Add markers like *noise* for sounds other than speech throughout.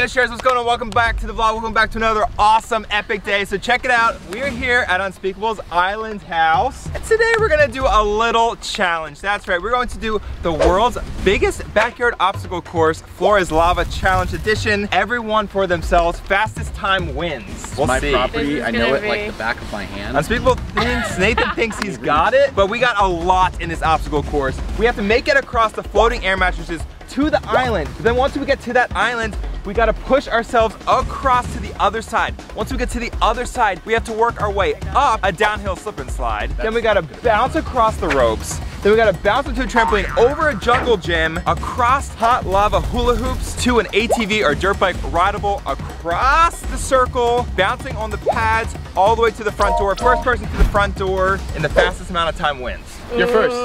Yo, shares, what's going on? Welcome back to the vlog. Welcome back to another awesome, epic day. So check it out. We are here at Unspeakable's Island House. And today we're gonna do a little challenge. That's right, we're going to do the world's biggest backyard obstacle course, Floor is Lava Challenge Edition. Everyone for themselves, fastest time wins. We'll my see. property. I know gonna it like the back of my hand. Unspeakable thinks, Nathan thinks he's got it, but we got a lot in this obstacle course. We have to make it across the floating air mattresses to the island. Then once we get to that island, we gotta push ourselves across to the other side. Once we get to the other side, we have to work our way up a downhill slip and slide. Then we gotta bounce across the ropes. Then we gotta bounce into a trampoline over a jungle gym, across hot lava hula hoops to an ATV or dirt bike rideable across the circle, bouncing on the pads all the way to the front door. First person to the front door in the fastest amount of time wins. You're first.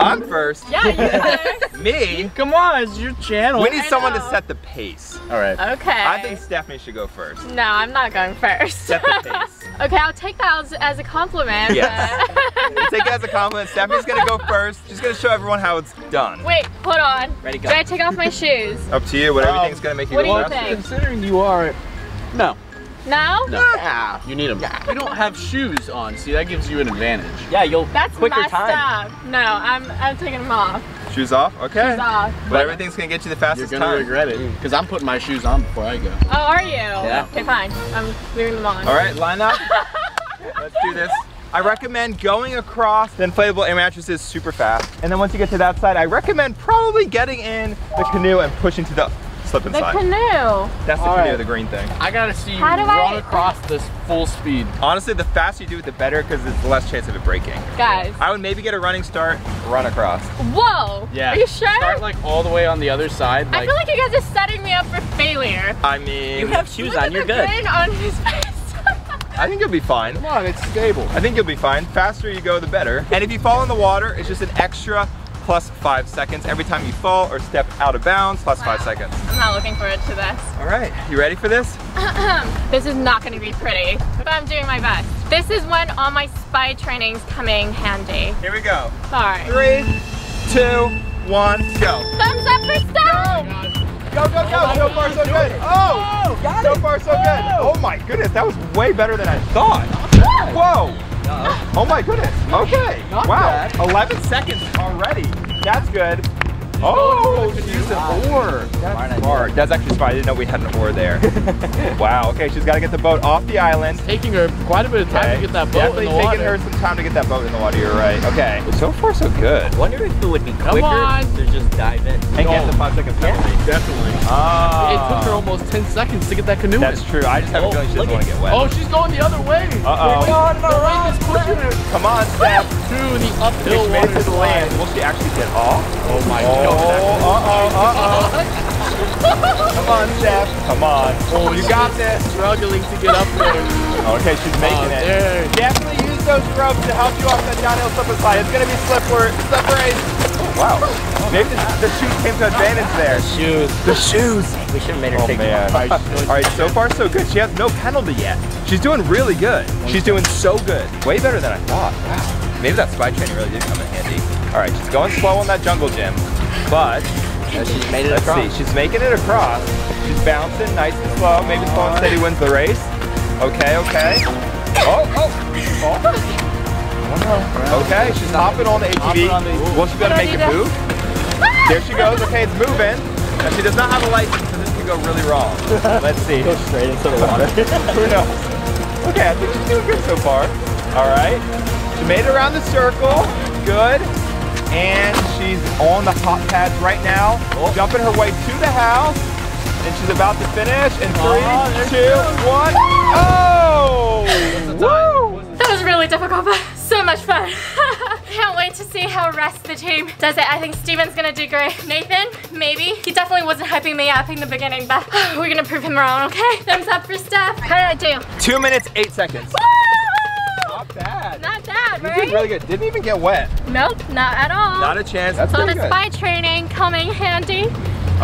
I'm first. Yeah, you Me? Come on, it's your channel. We need I someone to set the pace. All right. Okay. I think Stephanie should go first. No, I'm not going first. Set the pace. *laughs* okay, I'll take that as, as a compliment. Yes. but- *laughs* Take it as a compliment. Stephanie's gonna go first. She's gonna show everyone how it's done. Wait, hold on. Ready, go. Do I take off my shoes? Up to you. Whatever Um, you think's gonna make you what go do you faster. think? Considering you are, no, No? no, you need them. You don't have shoes on. See, that gives you an advantage. Yeah, you'll That's quicker messed time. up. No, I'm I'm taking them off. Shoes off. Okay. Shoes off. But everything's gonna get you the fastest. You're gonna time. regret it because I'm putting my shoes on before I go. Oh, are you? Yeah. Okay, fine. I'm leaving them on. All right, line up. Let's do this. I recommend going across the inflatable air mattresses super fast. And then once you get to that side, I recommend probably getting in the canoe and pushing to the slip and The canoe. That's the All canoe, right. the green thing. I gotta see you How do run I- across this full speed. Honestly, the faster you do it, the better, because there's less chance of it breaking. Guys. I would maybe get a running start, run across. Whoa. Yeah. Are you sure? Start like all the way on the other side. I feel like you guys are setting me up for failure. I mean, You have shoes on, you're good. on his face. *laughs* I think you'll be fine. come on, it's stable. I think you'll be fine. Faster you go, the better. And if you fall in the water, it's just an extra plus five seconds every time you fall or step out of bounds, plus five Wow. seconds. I'm not looking forward to this. All right, you ready for this? *clears throat* This is not gonna be pretty, but I'm doing my best. This is when all my spy trainings coming handy. Here we go. Sorry. Three, two, one, go. Thumbs up for Steph! Go, go, go. So far, so good. Oh, so far, so good. Oh my goodness, that was way better than I thought. Whoa. Oh my goodness. Okay. Not wow. bad. 11 seconds already. That's good. Oh, she used an oar. That's smart. That's actually smart. I didn't know we had an oar there. *laughs* wow. Okay, she's got to get the boat off the island. Taking her quite a bit of time Okay. to get that boat Definitely in the water. Definitely taking her some time to get that boat in the water. You're right. Okay. So far, so good. I Wonder if it would be Come quicker on. to just dive in. And get the five second penalty. Definitely. Ah. It took her almost 10 seconds to get that canoe That's in. true. I just have a Oh, feeling she doesn't look want to get wet. Oh, she's going the other way. Uh-oh. The rain her Come on, Steph. to the She uphill made it water to the land. Will she actually get off? Oh my Oh, uh-oh, uh-oh. Come on, Steph. Come on. Oh, you got this. Struggling to get up there. Oh, okay, she's making Oh, it. there. Definitely use those ropes to help you off that downhill slip and slide. It's gonna be slippery. Slippery. Oh, wow. Maybe the, the shoes came to advantage there. Shoes. The shoes. We should have made her Oh take them man. off. All right, so far so good. She has no penalty yet. She's doing really good. She's doing so good. Way better than I thought. Wow. Maybe that spy training really did come in handy. All right, she's going slow on that jungle gym, but Yeah, she's made it let's across. see. She's making it across. She's bouncing nice and slow. Maybe slow and steady wins the race. Okay, okay. Oh, oh, oh. Okay, she's hopping on the ATV. Hopping on the- Well, she better What do make it move. There she goes. Okay, it's moving. Now she does not have a license, so this could go really wrong. *laughs* Let's see. Go straight into the water. *laughs* Who knows? Okay, I think she's doing good so far. All right. She made it around the circle. Good. And she's on the hot pads right now, oh. jumping her way to the house. And she's about to finish in three, Oh, there she two. Oh! Woo! That was really difficult, but *laughs* so much fun. *laughs* Can't wait to see how rest of the team does it. I think Stephen's gonna do great. Nathan, maybe. He definitely wasn't hyping me up in the beginning, but *sighs* we're gonna prove him wrong, okay? Thumbs up for Steph. How did I do? Two minutes, eight seconds. Woo! Not bad. Not bad, You right? did really good. Didn't even get wet. Nope, not at all. Not a chance. That's so pretty the good. spy training coming handy.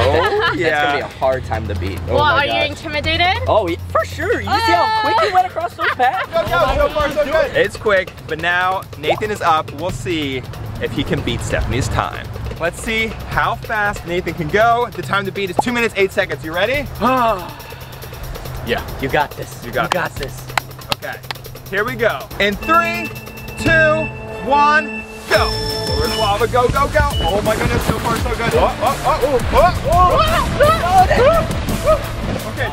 Oh, yeah. *laughs* That's gonna be a hard time to beat. Oh well, my are you intimidated? Oh, yeah, for sure. You see how quick you went across those *laughs* paths? Go, go, so far so good. It's quick, but now Nathan is up. We'll see if he can beat Stephanie's time. let's see how fast Nathan can go. The time to beat is two minutes, eight seconds. You ready? *sighs* Yeah. You got this. You got You got this. Okay, here we go. In three, two, one, go. Where's lava? Go, go, go. Oh my goodness, so far so good. Oh, oh, oh, oh, oh, oh. Okay.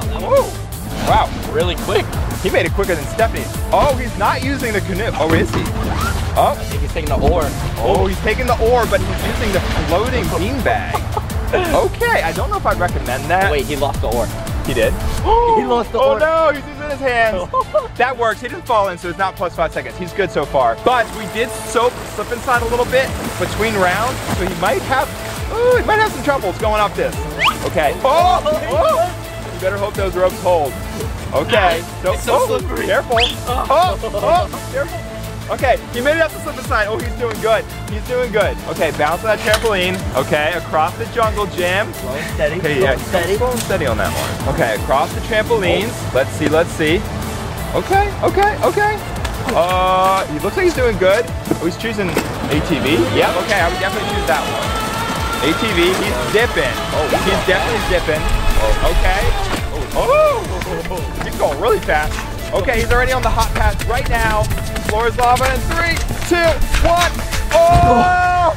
Wow, Really quick. he made it quicker than Stephanie. Oh, he's not using the canoe. Oh, is he? Oh. I Oh, think he's taking the oar. oh, he's taking the oar, but he's using the floating beanbag. *laughs* Okay, I don't know if I'd recommend that. Wait, he lost the oar. He did? *gasps* He lost the Oh oar. no, using his hands. *laughs* that works. He didn't fall in, so it's not plus five seconds. He's good so far. But we did soap slip inside a little bit between rounds, so he might have, ooh, he might have some troubles going up this. Okay. Oh, oh. You better hope those ropes hold. Okay. So, so oh, slippery. Careful. Oh, oh, oh careful. Okay, he made it up the slip inside. Oh, he's doing good. He's doing good. Okay, bounce on that trampoline. Okay, across the jungle gym. Slow and steady. Okay, slow yeah, and steady. slow and steady on that one. Okay, across the trampolines. Let's see, let's see. Okay, okay, okay. Uh, he looks like he's doing good. Oh, he's choosing ATV. Yep, okay, I would definitely choose that one. ATV, he's dipping. Oh, he's definitely dipping. Oh, okay. Oh, he's going really fast. Okay, he's already on the hot pads right now. Floor is lava in three, two, one. Oh!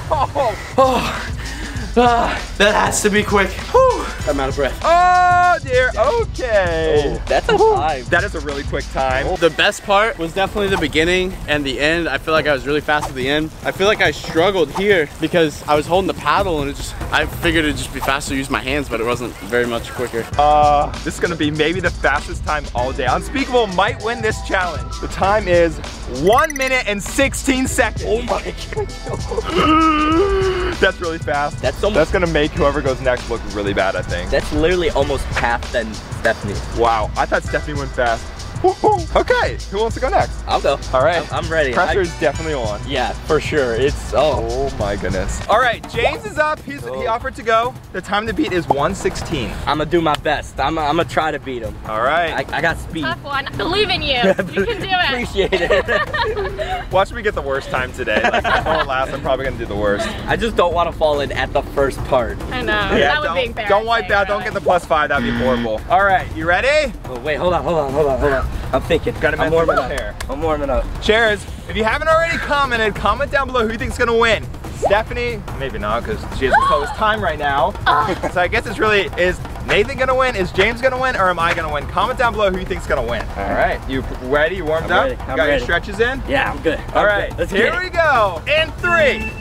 Ah, that has to be quick. Whew. I'm out of breath. Oh dear. Okay. That's a time. That is a really quick time. The best part was definitely the beginning and the end. I feel like I was really fast at the end. I feel like I struggled here because I was holding the paddle and it just, I figured it'd just be faster to use my hands, but it wasn't very much quicker. Uh, this is gonna be maybe the fastest time all day. Unspeakable might win this challenge. The time is one minute and 16 seconds. Oh my god. *laughs* That's really fast. That's almost- That's gonna make whoever goes next look really bad, I think. That's literally almost half than Stephanie. Wow, I thought Stephanie went fast. Woohoo. Okay, who wants to go next? I'll go. All right. I'm, I'm ready. Pressure I- is definitely on. yeah, for sure. It's oh. Oh my goodness. All right, James is up. He's, he oh. offered to go. The time to beat is 116. I'm gonna do my best. I'm, I'm gonna try to beat him. All right. I, I got speed. Tough one. I believe in you. You can do it. *laughs* Appreciate it. *laughs* *laughs* Watch me get the worst time today. Like, if I last, I'm probably gonna do the worst. I just don't want to fall in at the first part. I know. that would don't, be embarrassing. don't wipe out. Don't get the plus five. That'd be horrible. All right, you ready? Oh, wait, hold on, hold on, hold on, hold on. I'm thinking. Gotta I'm warming the up. chair. I'm warming up. Shares, if you haven't already commented, comment down below who you think's gonna win. Stephanie, maybe not, because she has the slowest time right now. *laughs* so I guess it's really, is Nathan gonna win? Is James gonna win? Or am I gonna win? Comment down below who you think's gonna win. All right, you ready? You warmed I'm up? ready, I'm got your stretches in? Yeah, I'm good. All I'm right, good. Let's here we it. go. In three,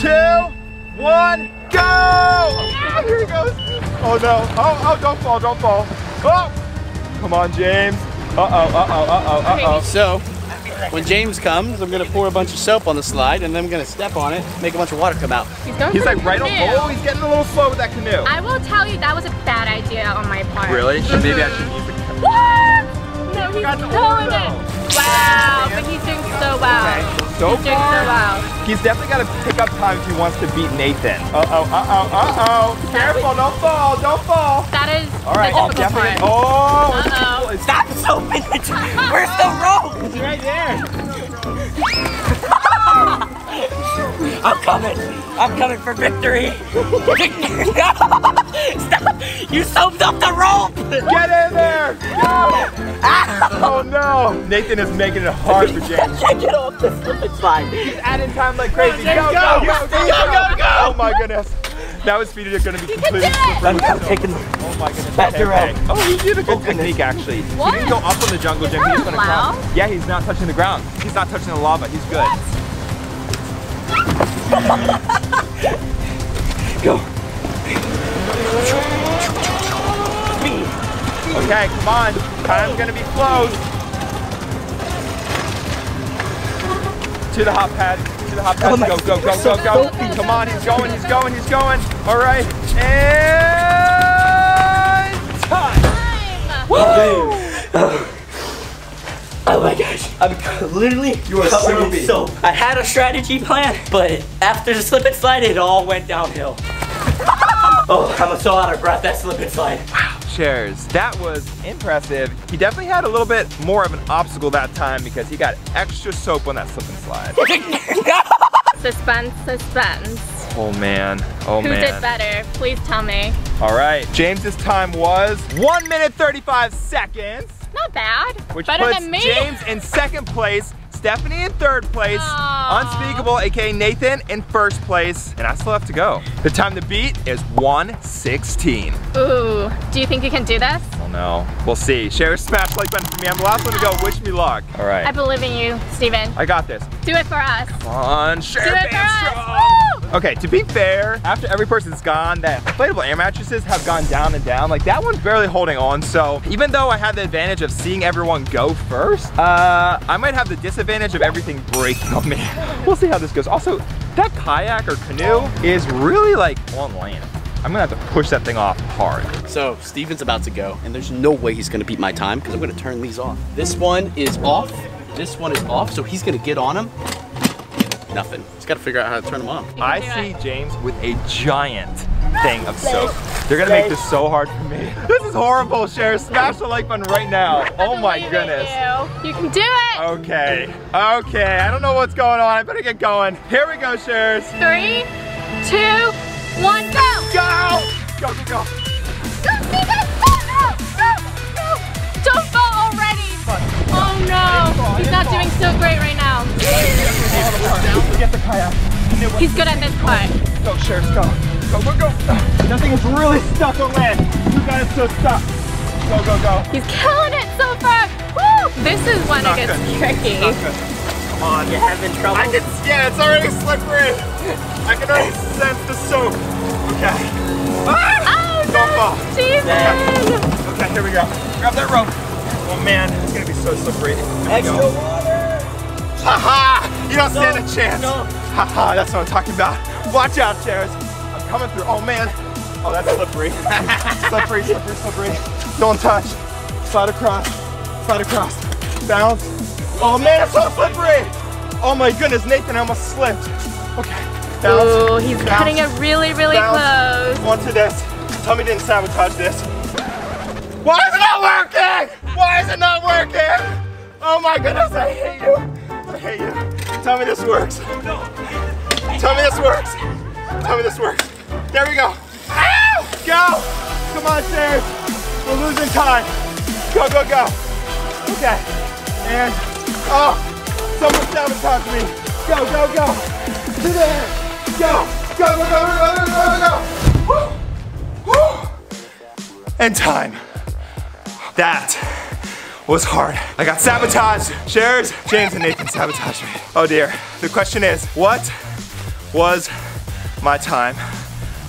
two, one, go! *laughs* Here he goes. Oh no. Oh, oh, don't fall, don't fall. Oh! Come on, James. Uh-oh, uh-oh, uh-oh, uh-oh. So, when James comes, I'm gonna pour a bunch of soap on the slide and then I'm gonna step on it, make a bunch of water come out. He's going He's like the right on, canoe. oh, he's getting a little slow with that canoe. I will tell you that was a bad idea on my part. Really? Should maybe I should use the canoe. What? No, he's forgot the killing order, it. Wow, but he's doing so well. Okay, so he's doing so far, well. he's definitely got to pick up time if he wants to beat Nathan. Uh-oh, uh-oh, uh-oh. Careful, don't fall, don't fall. That is All right, the difficult definitely. part. Oh, Uh-oh. It's Stop soaping it. Where's the rope? it's right there. *laughs* I'm coming. I'm coming for victory. *laughs* Stop. You soaped up the rope. Get in there. Go. Oh no. Nathan is making it hard for James. I can't get off the slip and slide. He's adding time like crazy. Go, James, go, go. go, go, go, go. Oh my goodness. Now was feet are going to be completely do it. slippery. I'm, I'm taking. Oh my goodness. Back okay, okay. Oh, he did a good technique actually. What? He didn't go up on the jungle gym. He just went not across. Yeah, he's not touching the ground. He's not touching the lava. He's good. *laughs* Go. Okay, come on. Time's gonna be close. To the hot pad. To the hot pad. Oh go, go, go, go, go. Go, go, Come on, he's going, he's going, he's going. All right. And time. *sighs* Oh my gosh. I'm literally You are covered soapy. in soap. I had a strategy plan, but after the slip and slide, it all went downhill. *laughs* oh, I'm so out of breath, that slip and slide. Shares. That was impressive. He definitely had a little bit more of an obstacle that time because he got extra soap on that slip and slide. *laughs* Suspense, suspense. Oh man, oh Who man. did better? Please tell me. All right, James's time was one minute 35 seconds, Not bad. which better puts than me. James in second place, Stephanie in third place, Aw. Unspeakable, aka Nathan, in first place, and I still have to go. The time to beat is 116. Ooh, do you think you can do this? Oh no, we'll see. Share a smash like button for me. I'm the last one to go. Wish me luck. All right, I believe in you, Stephen. I got this. Do it for us. Come on, share Do it for us. Okay, to be fair, after every person's gone, that inflatable air mattresses have gone down and down. Like that one's barely holding on. So even though I have the advantage of seeing everyone go first, uh, I might have the disadvantage of everything breaking on me. *laughs* we'll see how this goes. Also, that kayak or canoe is really like on land. I'm gonna have to push that thing off hard. So Stephen's about to go, and there's no way he's gonna beat my time because I'm gonna turn these off. This one is off, this one is off, so he's gonna get on him. Nothing. He's gotta figure out how to turn them on. I see. James with a giant thing of soap. They're gonna make this so hard for me. *laughs* This is horrible, Cher. Smash the like button right now. Oh my goodness. You. You can do it. Okay, okay. I don't know what's going on. I better get going. Here we go, Shares. Three, two, one, go. Go! Go, go, go. Go, no. He's not doing so great right now. Get the kayak. He's good at this part. Go, Shares, go. Go, go, go. That thing is really stuck on land. You got it so stuck. Go, go, go. He's killing it so far. Woo! This is when it gets good. tricky. Come on. you're having trouble? I can, yeah, it's already slippery. I can already sense the soap. Okay. Ah! Oh Don't fall. no, Stephen! Okay, here we go. Grab that rope. Oh man, it's gonna be so slippery. Here Extra go. water. Ha ha! You don't stand a chance. no. Ha ha, that's what I'm talking about. Watch out, chairs. I'm coming through. Oh man. Oh, that's slippery. *laughs* slippery, slippery, slippery. Don't touch. Slide across. Slide across. Bounce. Oh man, it's so slippery. Oh my goodness, Nathan, I almost slipped. Okay. Bounce. Ooh, he's bounce, cutting it really, really bounce. close. Onto this. Tell me you didn't sabotage this. Why is it not working? Why is it not working? Oh my goodness, I hate you. I hate you. Tell me this works. Tell me this works. Tell me this works. There we go. Ow! Go! Come on, Sarah. We're losing time. Go, go, go. Okay. And, oh, someone sabotaged me. Go, go, go. To there. Go. Go, go, go, go, go, go, go, go. Woo. Woo. And time. That was hard. I got sabotaged. Shares, James and Nathan sabotaged me. Oh dear. The question is, what was my time?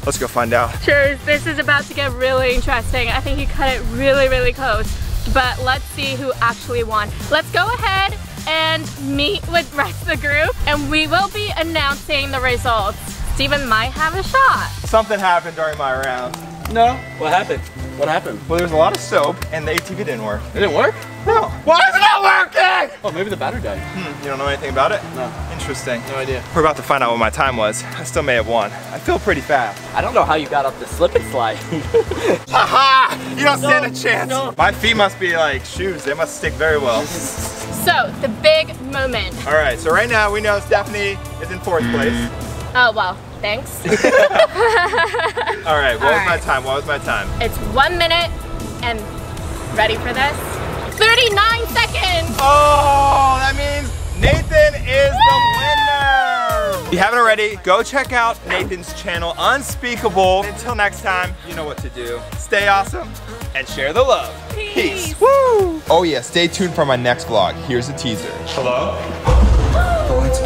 Let's go find out. Sure, this is about to get really interesting. I think he cut it really, really close. But let's see who actually won. Let's go ahead and meet with the rest of the group and we will be announcing the results. Stephen might have a shot. Something happened during my round. No. What happened? What happened? Well, there was a lot of soap and the ATV didn't work. It didn't work? No. Why is it not working? Oh, maybe the battery died. Hmm, you don't know anything about it? No. Interesting. No idea. We're about to find out what my time was. I still may have won. I feel pretty fast. I don't know how you got up the slip and slide. *laughs* Haha! You don't stand a chance. no. My feet must be like shoes. They must stick very well. So, the big moment. All right, so right now we know Stephanie is in fourth place. Oh, well, thanks. *laughs* All right, what All was my time? What was my time? it's one minute and ready for this? 39 seconds! Oh, that means Nathan is the winner. If you haven't already, go check out Nathan's channel, Unspeakable. Until next time, you know what to do. Stay awesome and share the love. Peace. Woo! Oh yeah, stay tuned for my next vlog. Here's a teaser. Hello? *gasps* oh, it's